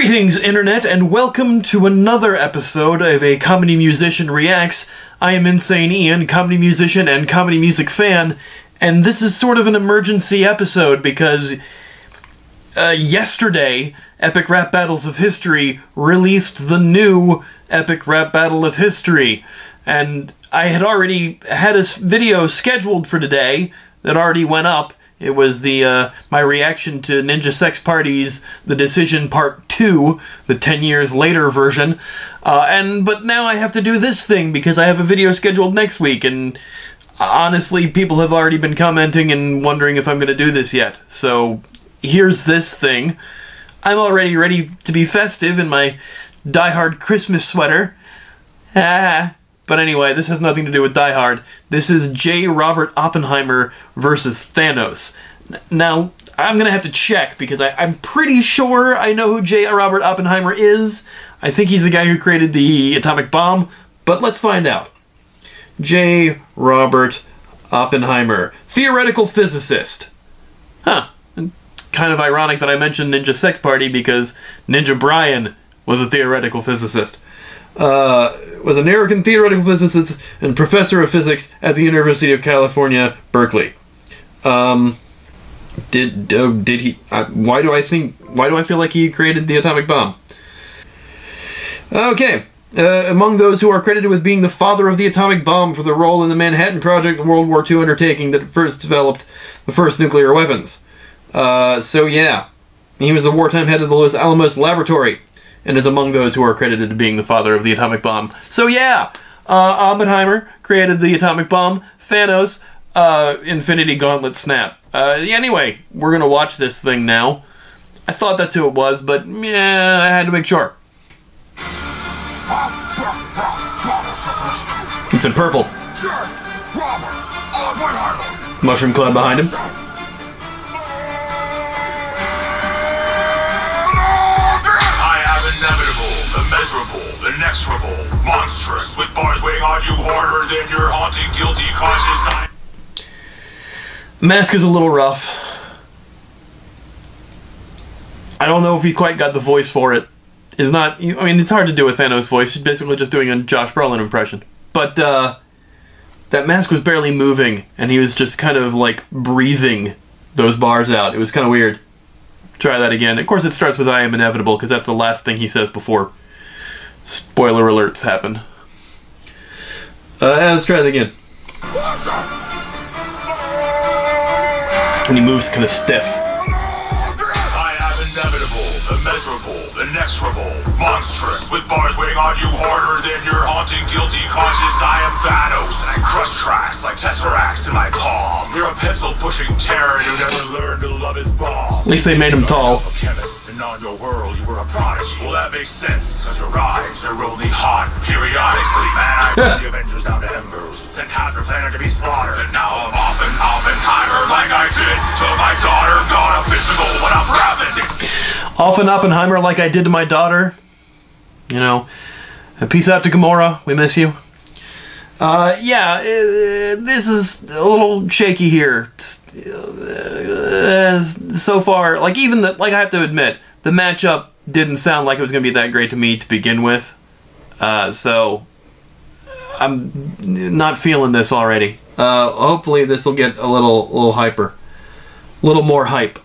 Greetings, Internet, and welcome to another episode of A Comedy Musician Reacts. I am Insane Ian, comedy musician and comedy music fan, and this is sort of an emergency episode because uh, yesterday, Epic Rap Battles of History released the new Epic Rap Battle of History, and I had already had a video scheduled for today that already went up, it was the uh, my reaction to Ninja Sex Party's, The Decision Part Two, the ten years later version, uh, and but now I have to do this thing because I have a video scheduled next week, and honestly, people have already been commenting and wondering if I'm going to do this yet. So here's this thing. I'm already ready to be festive in my die-hard Christmas sweater. Ah. But anyway, this has nothing to do with Die Hard. This is J. Robert Oppenheimer versus Thanos. Now, I'm gonna have to check because I, am pretty sure I know who J. Robert Oppenheimer is. I think he's the guy who created the atomic bomb, but let's find out. J. Robert Oppenheimer, theoretical physicist. Huh. kind of ironic that I mentioned Ninja Sex Party because Ninja Brian was a theoretical physicist. Uh, was an American theoretical physicist and professor of physics at the University of California, Berkeley. Um, did uh, did he? Uh, why do I think? Why do I feel like he created the atomic bomb? Okay. Uh, among those who are credited with being the father of the atomic bomb for the role in the Manhattan Project, the World War II undertaking that first developed the first nuclear weapons. Uh, so yeah, he was the wartime head of the Los Alamos Laboratory and is among those who are credited to being the father of the atomic bomb. So yeah, uh, Oppenheimer created the atomic bomb. Thanos, uh, Infinity Gauntlet snap. Uh, anyway, we're gonna watch this thing now. I thought that's who it was, but yeah, I had to make sure. It's in purple. Mushroom Cloud behind him. Inexorable, monstrous, with bars weighing on you harder than your haunting, guilty conscience. Mask is a little rough. I don't know if he quite got the voice for it. Is not. I mean, it's hard to do a Thanos voice. He's basically just doing a Josh Brolin impression. But uh, that mask was barely moving, and he was just kind of like breathing those bars out. It was kind of weird. Try that again. Of course, it starts with "I am inevitable" because that's the last thing he says before spoiler alerts happen. Uh, let's try that again. And he moves kind of stiff. I am inevitable, immeasurable, inexorable, monstrous, with bars weighing on you harder than your haunting, guilty conscience. I am Thanos, and I crush tracks like tesseracts in my palm. You're a pencil-pushing terror who never learned to love his bomb. At least they made him tall. Chemist, and on your world you were a prodigy. Well, that makes sense, cause your rhymes are only hot periodically. Man, I the Avengers down to embers. Sent half your planet to be slaughtered. And now I'm off and Oppenheimer like I did to my daughter. Got a physical, but I'm ravaging. Off and Oppenheimer like I did to my daughter. You know, peace out to Gamora. We miss you. Uh, yeah, uh, this is a little shaky here. Uh, so far, like even the like I have to admit, the matchup didn't sound like it was going to be that great to me to begin with. Uh, so I'm not feeling this already. Uh, hopefully this will get a little little hyper, a little more hype.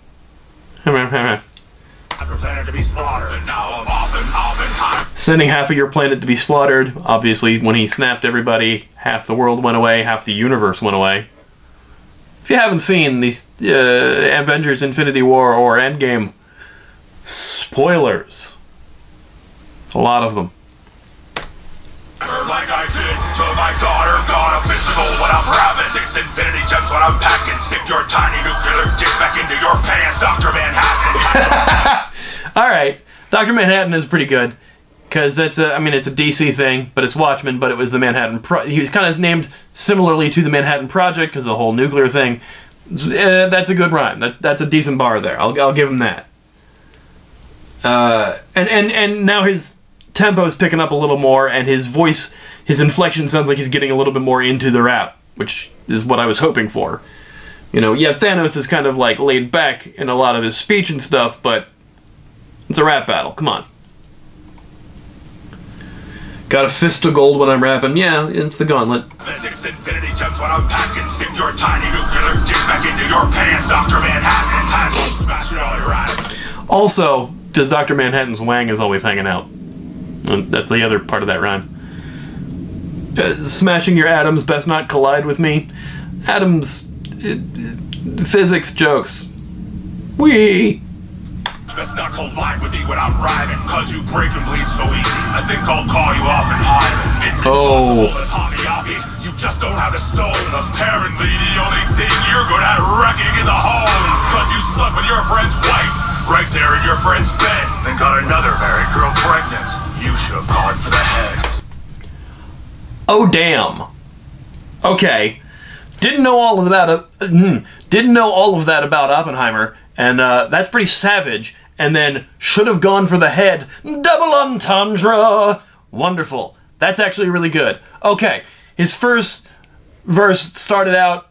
Sending half of your planet to be slaughtered. Obviously, when he snapped everybody, half the world went away, half the universe went away. If you haven't seen these uh, Avengers Infinity War or Endgame, spoilers. It's a lot of them. Like I did to my daughter, got a when I'm six infinity gems when I'm packing. Stick your tiny nuclear dick back into your pants, Dr. Manhattan. All right, Dr. Manhattan is pretty good because that's a, I mean, it's a DC thing, but it's Watchmen, but it was the Manhattan. Pro- he was kind of named similarly to the Manhattan Project because the whole nuclear thing. Uh, that's a good rhyme. That, that's a decent bar there. I'll, I'll give him that. Uh, and and and now his tempo is picking up a little more, and his voice, his inflection sounds like he's getting a little bit more into the rap, which is what I was hoping for. You know, yeah, Thanos is kind of like laid back in a lot of his speech and stuff, but It's a rap battle. Come on. Got a fist of gold when I'm rapping. Yeah, it's the gauntlet. Physics infinity jumps when I'm packing. Stick your tiny nuclear dick back into your pants, Dr. Manhattan. Manhattan, smashing all your atoms. Also, does Dr. Manhattan's wang is always hanging out. And That's the other part of that rhyme. Uh, smashing your atoms, best not collide with me. Atoms. uh, uh, physics jokes. Wee! Best not collide with me when I'm rhyming, cause you break and bleed so easy. I think I'll call you up and hide. It's Oh. impossible to Tommy Yappy. You just don't have the stone. Apparently, the only thing you're good at wrecking is a home. Cause you slept with your friend's wife, right there in your friend's bed. Then got another married girl pregnant. You should have gone for the head. Oh damn. Okay. Didn't know all of that. Uh, hmm. didn't know all of that about Oppenheimer, and uh, that's pretty savage. And then should have gone for the head. Double entendre. Wonderful. That's actually really good. Okay. His first verse started out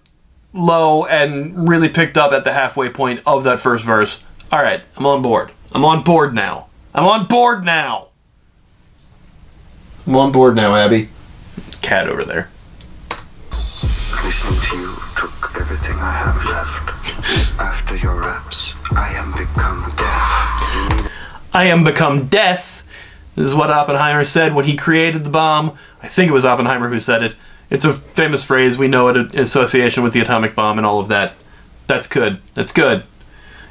low and really picked up at the halfway point of that first verse. All right, I'm on board. I'm on board now. I'm on board now. I'm on board now, Abby. Cat over there. Listening to you took everything I have left. After your raps, I am become death. I am become death. This is what Oppenheimer said when he created the bomb. I think it was Oppenheimer who said it. It's a famous phrase. We know it in association with the atomic bomb and all of that. That's good. That's good.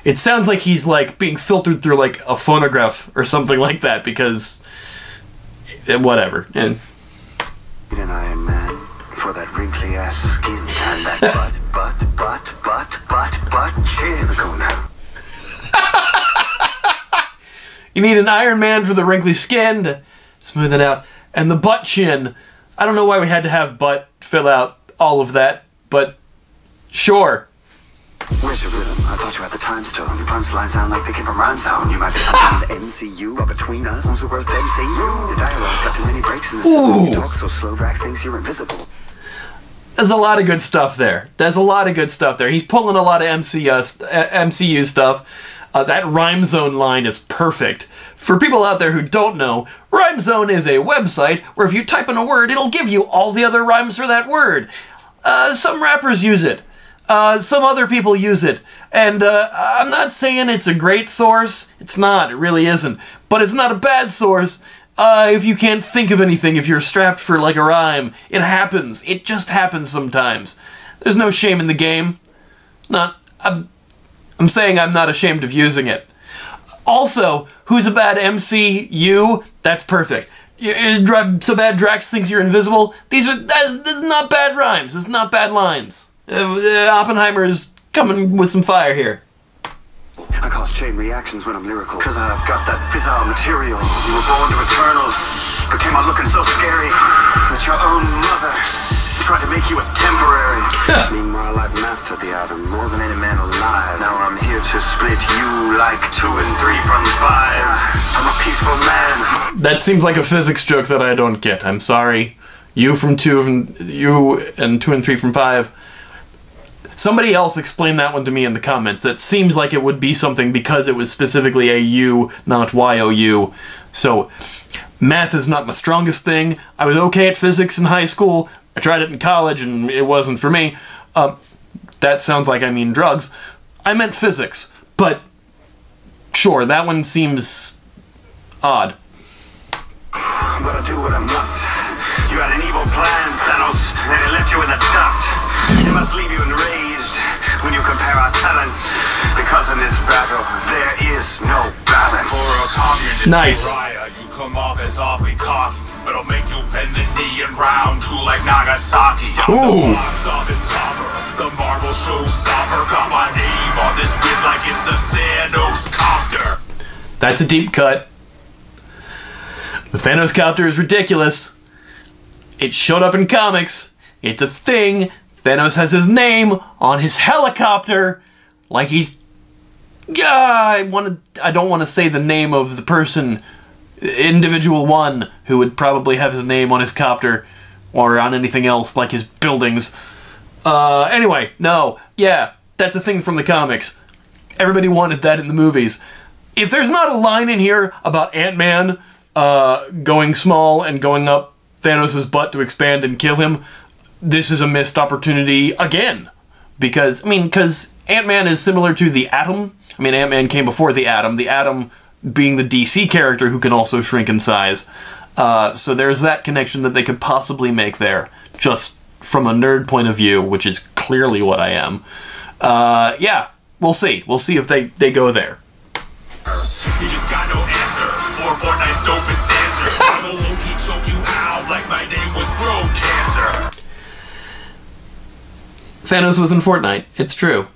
It sounds like he's like being filtered through like a phonograph or something like that because eh, whatever. And Need an Iron Man for that wrinkly ass skin and that butt, butt, butt, butt, butt, butt chin. Go now. you need an Iron Man for the wrinkly skin to smooth it out, and the butt chin. I don't know why we had to have butt fill out all of that, but sure. Where's your rhythm? I thought you had the time stone. Your punchlines sound like they came from Rhyme Zone. You might be sometimes MCU, but between us, who's worth MCU? Your dialogue's got too many breaks in the song. You talk so slow, Drax thinks you're invisible. There's a lot of good stuff there. There's a lot of good stuff there. He's pulling a lot of MCU, uh, MCU stuff. Uh, that Rhyme Zone line is perfect. For people out there who don't know, Rhyme Zone is a website where if you type in a word, it'll give you all the other rhymes for that word. Uh, some rappers use it. Uh, some other people use it. And uh, I'm not saying it's a great source. It's not. It really isn't. But it's not a bad source. Uh, if you can't think of anything, if you're strapped for like a rhyme, it happens. It just happens sometimes. There's no shame in the game. Not. I'm, I'm saying I'm not ashamed of using it. Also, who's a bad MC? You? That's perfect. You, so bad Drax thinks you're invisible. These are that's, this is not bad rhymes. It's not bad lines. Uh, uh, Oppenheimer is coming with some fire here. I cause chain reactions when I'm lyrical. Cause I've got that fissile material. You were born to Eternals, but came out looking so scary that your own mother tried to make you a temporary. Meanwhile, I've mastered the atom more than any man alive. Now I'm here to split you like two and three from five. I'm a peaceful man. That seems like a physics joke that I don't get. I'm sorry. You from two and you and two and three from five. Somebody else explain that one to me in the comments. That seems like it would be something because it was specifically a U, not Y-O-U. So, math is not my strongest thing. I was okay at physics in high school. I tried it in college and it wasn't for me. Um, that sounds like I mean drugs. I meant physics, but sure, that one seems odd. I'm gonna do what I'm not. You had an evil plan, Thanos, and it left you in the dust. It must leave you enraged when you compare our talents. Because in this battle, there is no balance. For a communist Nice. pariah, you come off as awfully cocky. But I'll make you bend the knee and round two like Nagasaki. Ooh. the box office topper, the Marvel showstopper. Got my name on this bid like it's the Thanos copter. That's a deep cut. The Thanos copter is ridiculous. It showed up in comics. It's a thing. Thanos has his name on his helicopter, like he's. Yeah, I want to. I don't want to say the name of the person, individual one who would probably have his name on his copter, or on anything else like his buildings. Uh, anyway, no, yeah, that's a thing from the comics. Everybody wanted that in the movies. if there's not a line in here about Ant Man uh, going small and going up Thanos' butt to expand and kill him, this is a missed opportunity again. Because, I mean, because Ant Man is similar to the Atom. I mean, Ant Man came before the Atom, the Atom being the DC character who can also shrink in size. Uh, so there's that connection that they could possibly make there, just from a nerd point of view, which is clearly what I am. Uh, yeah, we'll see. We'll see if they, they go there. You just got no answer for Fortnite's dopest dancer. I'm a low-key choke you out like my name was throat cancer. Thanos was in Fortnite. It's true.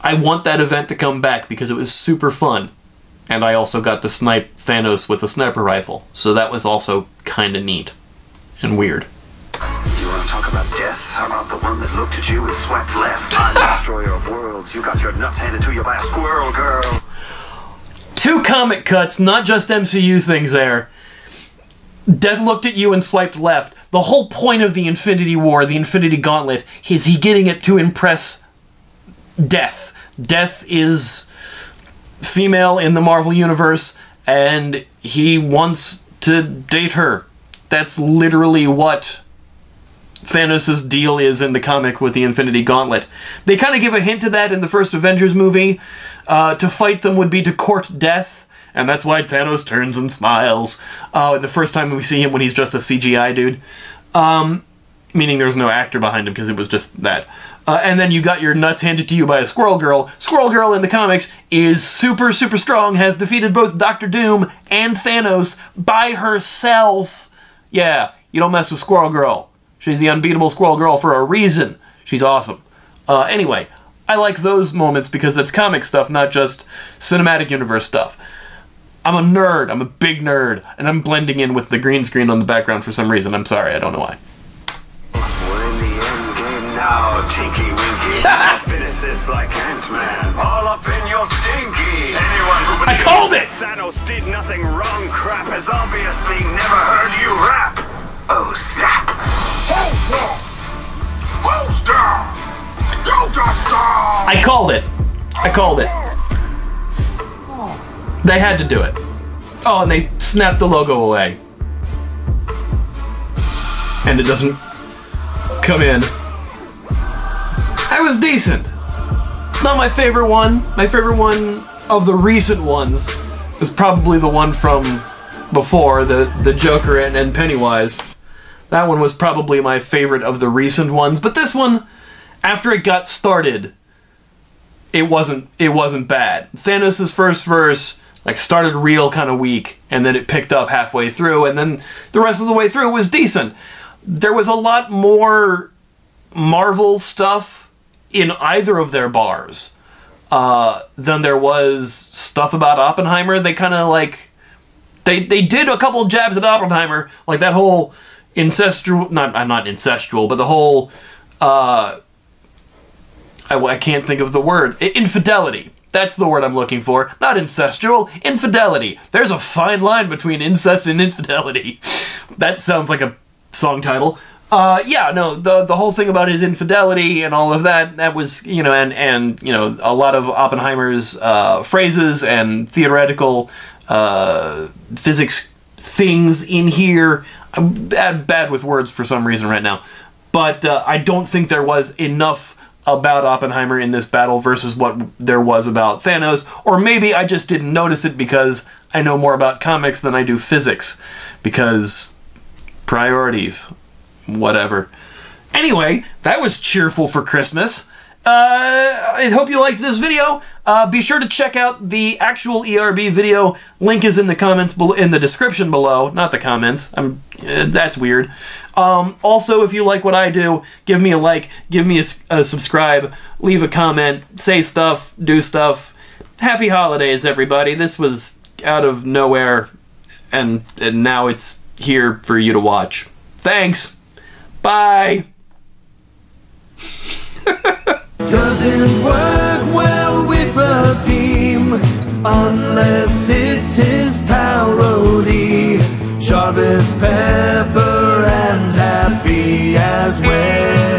I want that event to come back because it was super fun. And I also got to snipe Thanos with a sniper rifle, so that was also kind of neat and weird. You want to talk about death? How about the one that looked at you and swept left? I'm destroyer of worlds. You got your nuts handed to you by a squirrel girl. Two comic cuts, not just MCU things there. Death looked at you and swiped left. The whole point of the Infinity War, the Infinity Gauntlet, is he getting it to impress Death. Death is female in the Marvel Universe, and he wants to date her. That's literally what Thanos' deal is in the comic with the Infinity Gauntlet. They kind of give a hint to that in the first Avengers movie. Uh, to fight them would be to court death, and that's why Thanos turns and smiles. Uh, the first time we see him when he's just a CGI dude. Um, meaning there was no actor behind him because it was just that. Uh, and then you got your nuts handed to you by a Squirrel Girl. Squirrel Girl in the comics is super, super strong, has defeated both Doctor Doom and Thanos by herself. Yeah, you don't mess with Squirrel Girl. She's the unbeatable Squirrel Girl for a reason. She's awesome. Uh, anyway, I like those moments because it's comic stuff, not just cinematic universe stuff. I'm a nerd. I'm a big nerd, and I'm blending in with the green screen on the background for some reason. I'm sorry, I don't know why. We're in the end game now, Tinky Winky. Like all up in your stinky. Anyone who I called it! Thanos did nothing wrong, crap, has obviously never heard you rap. Oh, snap. Who's down? You! I called it. I called it. They had to do it. Oh, and they snapped the logo away. And it doesn't come in. That was decent. Not my favorite one. My favorite one of the recent ones was probably the one from before, the, the Joker and, and Pennywise. That one was probably my favorite of the recent ones, but this one, after it got started, it wasn't it wasn't bad. Thanos' first verse like started real kind of weak, and then it picked up halfway through, and then the rest of the way through was decent. There was a lot more Marvel stuff in either of their bars uh, than there was stuff about Oppenheimer. They kind of like they they did a couple jabs at Oppenheimer, like that whole incestual not uh, not incestual, but the whole uh, I, I can't think of the word infidelity. That's the word I'm looking for. Not incestual, infidelity. There's a fine line between incest and infidelity. that sounds like a song title. Uh, yeah, no, the the whole thing about his infidelity and all of that, that was, you know, and, and you know, a lot of Oppenheimer's uh, phrases and theoretical uh, physics things in here. I'm bad, bad with words for some reason right now. But uh, I don't think there was enough about Oppenheimer in this battle versus what there was about Thanos. Or maybe I just didn't notice it because I know more about comics than I do physics. Because priorities. Whatever. Anyway, that was cheerful for Christmas. Uh, I hope you liked this video. Uh, be sure to check out the actual ERB video. Link is in the comments in the description below, not the comments. I'm uh, that's weird. Um, also, if you like what I do, give me a like, give me a subscribe, leave a comment, say stuff, do stuff. Happy holidays, everybody. This was out of nowhere, and, and now it's here for you to watch. Thanks. Bye. doesn't work team unless it's his parody. Jarvis Pepper and Happy as well.